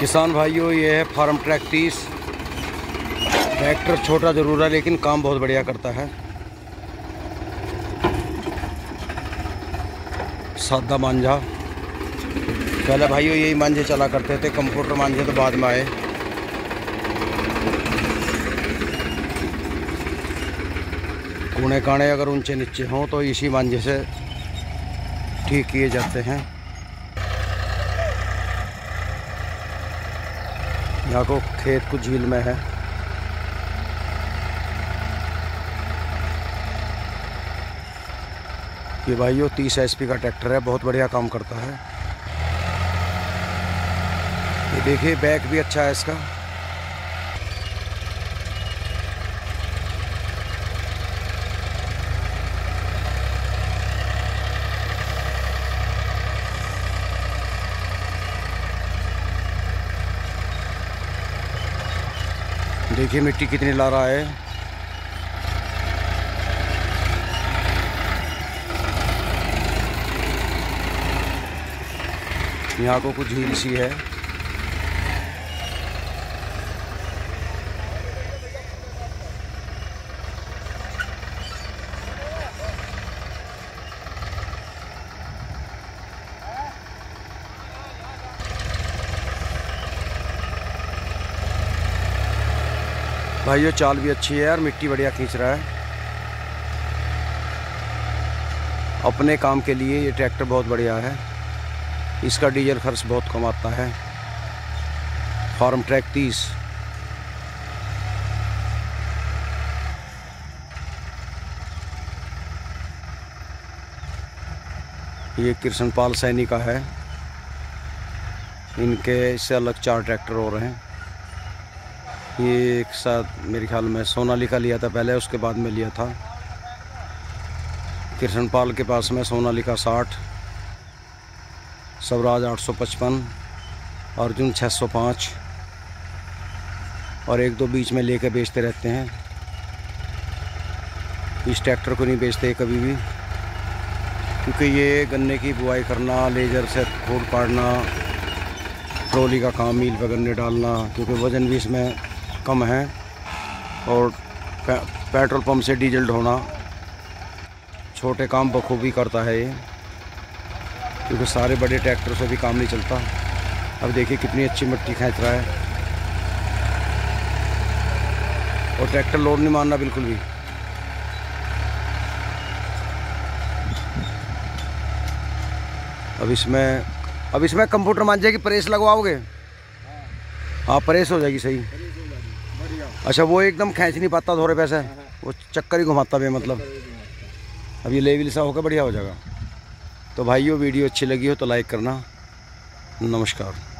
किसान भाइयों, ये है फार्म प्रैक्टिस। ट्रैक्टर छोटा ज़रूर है, लेकिन काम बहुत बढ़िया करता है। सादा मांझा। पहले भाइयों, यही मांझे चला करते थे, कंप्यूटर मांझे तो बाद में आए। कूड़े काणे अगर ऊँचे नीचे हों तो इसी मांझे से ठीक किए जाते हैं। यहाँ को खेत कुछ झील में है। ये भाइयों, तीस एचपी का ट्रैक्टर है, बहुत बढ़िया काम करता है। ये देखिए, बैक भी अच्छा है इसका। देखिए मिट्टी कितनी ला रहा है। यहाँ को कुछ झील सी है। भाई, ये चाल भी अच्छी है और मिट्टी बढ़िया खींच रहा है। अपने काम के लिए ये ट्रैक्टर बहुत बढ़िया है। इसका डीजल खर्च बहुत कम आता है। फार्म ट्रैक तीस। ये कृष्णपाल सैनी का है। इनके इससे अलग चार ट्रैक्टर हो रहे हैं। ये एक साथ मेरे ख्याल में सोनालिका लिया था पहले, उसके बाद में लिया था। कृष्णपाल के पास में सोनालिका साठ स्वराज आठ सौ पचपन, अर्जुन छः सौ पाँच, और एक दो बीच में लेकर बेचते रहते हैं। इस ट्रैक्टर को नहीं बेचते कभी भी, क्योंकि ये गन्ने की बुआई करना, लेजर से खोद पाड़ना, ट्रॉली का काम, मील पर गन्ने डालना, क्योंकि वज़न भी इसमें कम है और पे, पेट्रोल पंप से डीजल ढोना छोटे काम बखूबी करता है ये क्योंकि सारे बड़े ट्रैक्टर से भी काम नहीं चलता। अब देखिए कितनी अच्छी मिट्टी खींच रहा है। और ट्रैक्टर लोड नहीं मारना बिल्कुल भी। अब इसमें अब इसमें कंप्यूटर मान जाएगी प्रेस लगवाओगे? हाँ प्रेस हो जाएगी सही। अच्छा वो एकदम खींच नहीं पाता थोड़े पैसे। वो चक्कर ही घुमाता भी मतलब। अब ये लेवल सा होकर बढ़िया हो जाएगा। तो भाइयों वीडियो अच्छी लगी हो तो लाइक करना। नमस्कार।